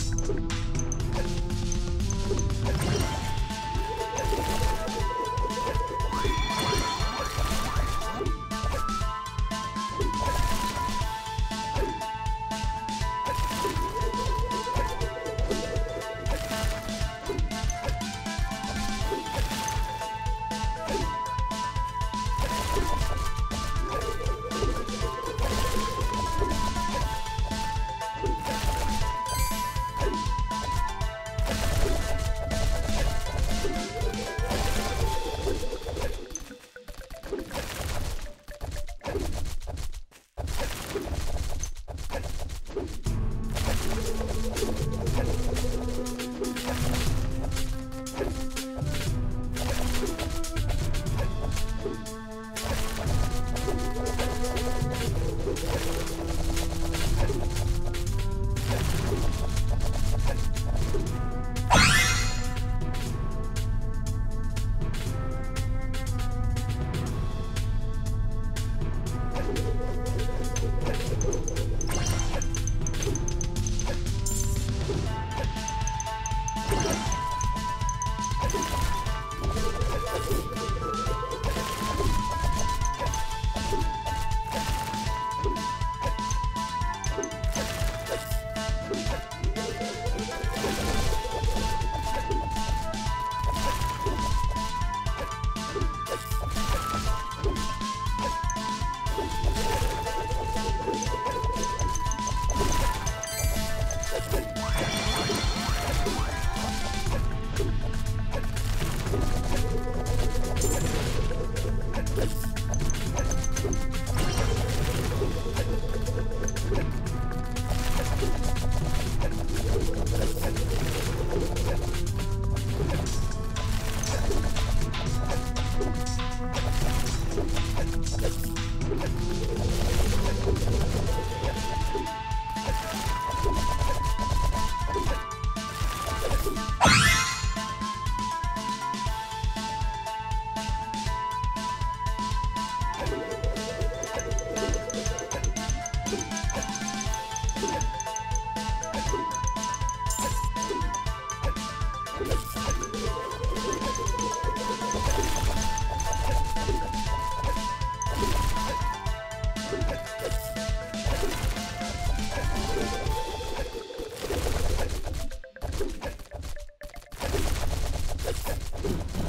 you you